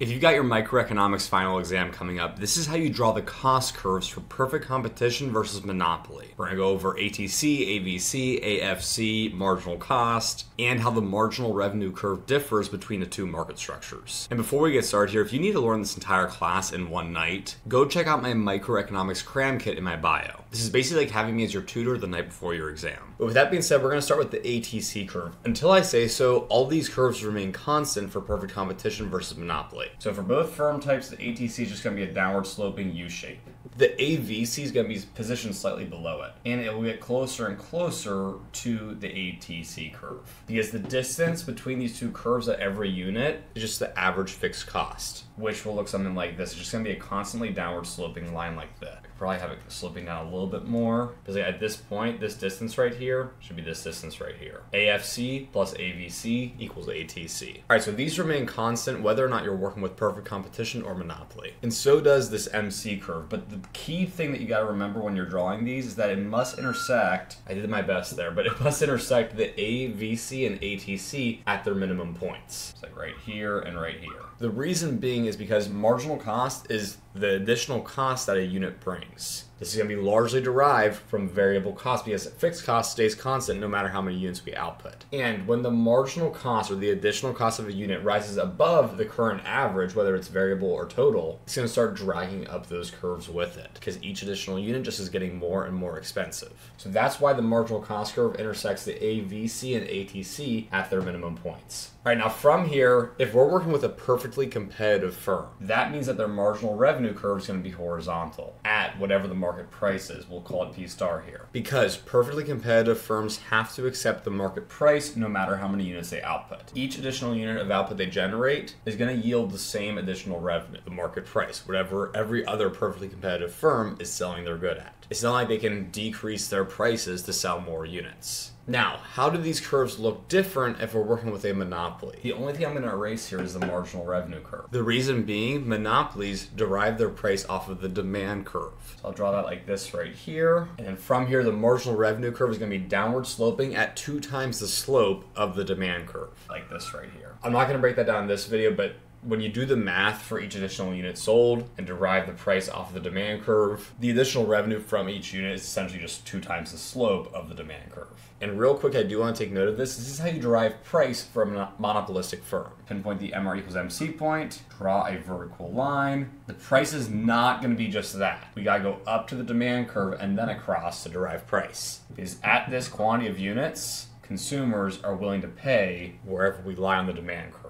If you've got your microeconomics final exam coming up, this is how you draw the cost curves for perfect competition versus monopoly. We're going to go over ATC, AVC, AFC, marginal cost, and how the marginal revenue curve differs between the two market structures. And before we get started here, if you need to learn this entire class in one night, go check out my microeconomics cram kit in my bio. This is basically like having me as your tutor the night before your exam. But with that being said, we're going to start with the ATC curve. Until I say so, all these curves remain constant for perfect competition versus monopoly. So for both firm types, the ATC is just going to be a downward sloping U shape. The AVC is going to be positioned slightly below it, and it will get closer and closer to the ATC curve. Because the distance between these two curves at every unit is just the average fixed cost, which will look something like this. It's just going to be a constantly downward sloping line like that probably have it sloping down a little bit more because at this point, this distance right here should be this distance right here. AFC plus AVC equals ATC. All right, so these remain constant whether or not you're working with perfect competition or monopoly. And so does this MC curve. But the key thing that you got to remember when you're drawing these is that it must intersect, I did my best there, but it must intersect the AVC and ATC at their minimum points. It's like right here and right here. The reason being is because marginal cost is the additional cost that a unit brings things. This is going to be largely derived from variable cost because fixed cost stays constant no matter how many units we output. And when the marginal cost or the additional cost of a unit rises above the current average, whether it's variable or total, it's going to start dragging up those curves with it because each additional unit just is getting more and more expensive. So that's why the marginal cost curve intersects the AVC and ATC at their minimum points. All right, now from here, if we're working with a perfectly competitive firm, that means that their marginal revenue curve is going to be horizontal at whatever the market price is. We'll call it P star here. Because perfectly competitive firms have to accept the market price no matter how many units they output. Each additional unit of output they generate is going to yield the same additional revenue, the market price, whatever every other perfectly competitive firm is selling their good at. It's not like they can decrease their prices to sell more units. Now, how do these curves look different if we're working with a monopoly? The only thing I'm going to erase here is the marginal revenue curve. The reason being, monopolies derive their price off of the demand curve. So I'll draw that like this right here. And then from here, the marginal revenue curve is going to be downward sloping at two times the slope of the demand curve, like this right here. I'm not going to break that down in this video, but when you do the math for each additional unit sold and derive the price off of the demand curve, the additional revenue from each unit is essentially just two times the slope of the demand curve. And real quick, I do want to take note of this. This is how you derive price from a monopolistic firm. Pinpoint the MR equals MC point, draw a vertical line. The price is not going to be just that. We got to go up to the demand curve and then across to derive price. Because at this quantity of units, consumers are willing to pay wherever we lie on the demand curve.